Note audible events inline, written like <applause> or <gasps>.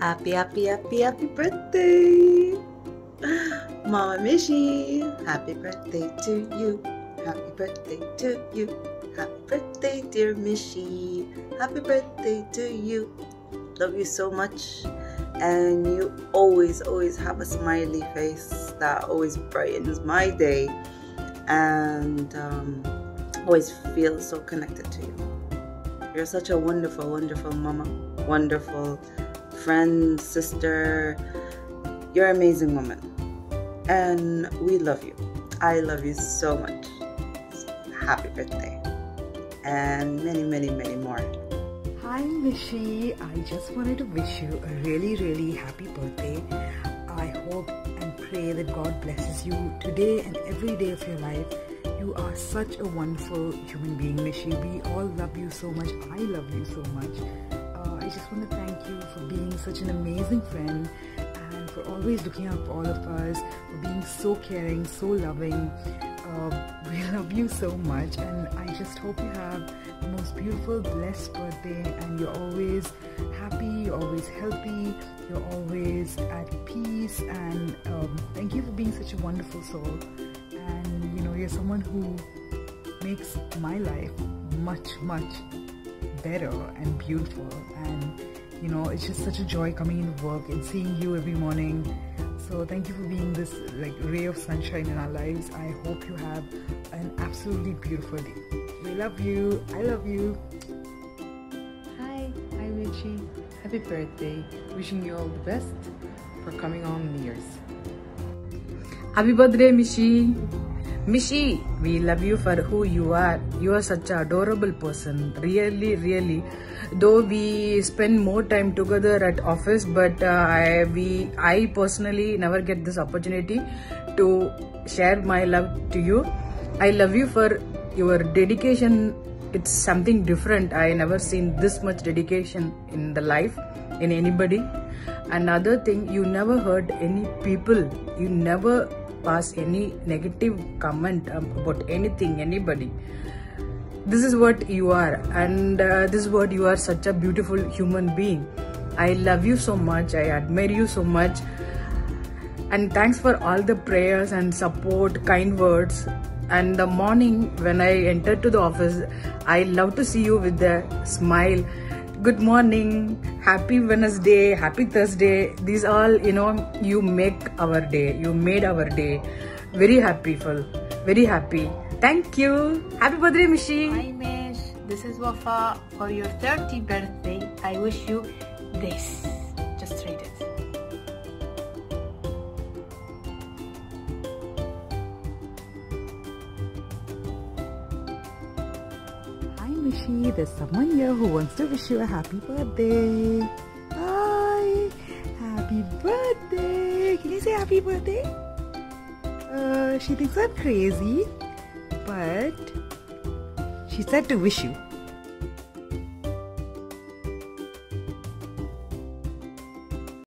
Happy, happy, happy, happy birthday! <gasps> Mama Mishi, happy birthday to you. Happy birthday to you. Happy birthday, dear Mishi. Happy birthday to you. Love you so much. And you always, always have a smiley face that always brightens my day and um, always feel so connected to you. You're such a wonderful, wonderful mama, wonderful friend, sister. You're an amazing woman. And we love you. I love you so much. Happy birthday. And many, many, many more. Hi Mishi, I just wanted to wish you a really, really happy birthday. I hope and pray that God blesses you today and every day of your life. You are such a wonderful human being, Mishi. We all love you so much. I love you so much. I just want to thank you for being such an amazing friend and for always looking out for all of us, for being so caring, so loving. Uh, <laughs> we love you so much, and I just hope you have the most beautiful, blessed birthday, and you're always happy, you're always healthy, you're always at peace, and um, thank you for being such a wonderful soul. And you know, you're someone who makes my life much, much better and beautiful. And you know, it's just such a joy coming into work and seeing you every morning. So thank you for being this like ray of sunshine in our lives. I hope you have an absolutely beautiful day. We love you. I love you. Hi, hi Richie. Happy birthday. Wishing you all the best for coming on New Year's. Happy birthday, Mishi. Mishi, we love you for who you are. You are such an adorable person. Really, really. Though we spend more time together at office, but uh, I, we, I personally never get this opportunity to share my love to you. I love you for your dedication. It's something different. I never seen this much dedication in the life in anybody. Another thing, you never hurt any people. You never pass any negative comment about anything, anybody. This is what you are, and uh, this is what you are such a beautiful human being. I love you so much, I admire you so much, and thanks for all the prayers and support, kind words. And the morning when I entered to the office, I love to see you with a smile good morning happy wednesday happy thursday. These all you know you make our day you made our day. Very happy full very happy. Thank you. Happy birthday mishi. Hi Mish, this is Wafa. For your 30th birthday, I wish you this. There's someone here who wants to wish you a happy birthday. Hi, happy birthday. Can you say happy birthday? Uh, she thinks I'm crazy, but she said to wish you.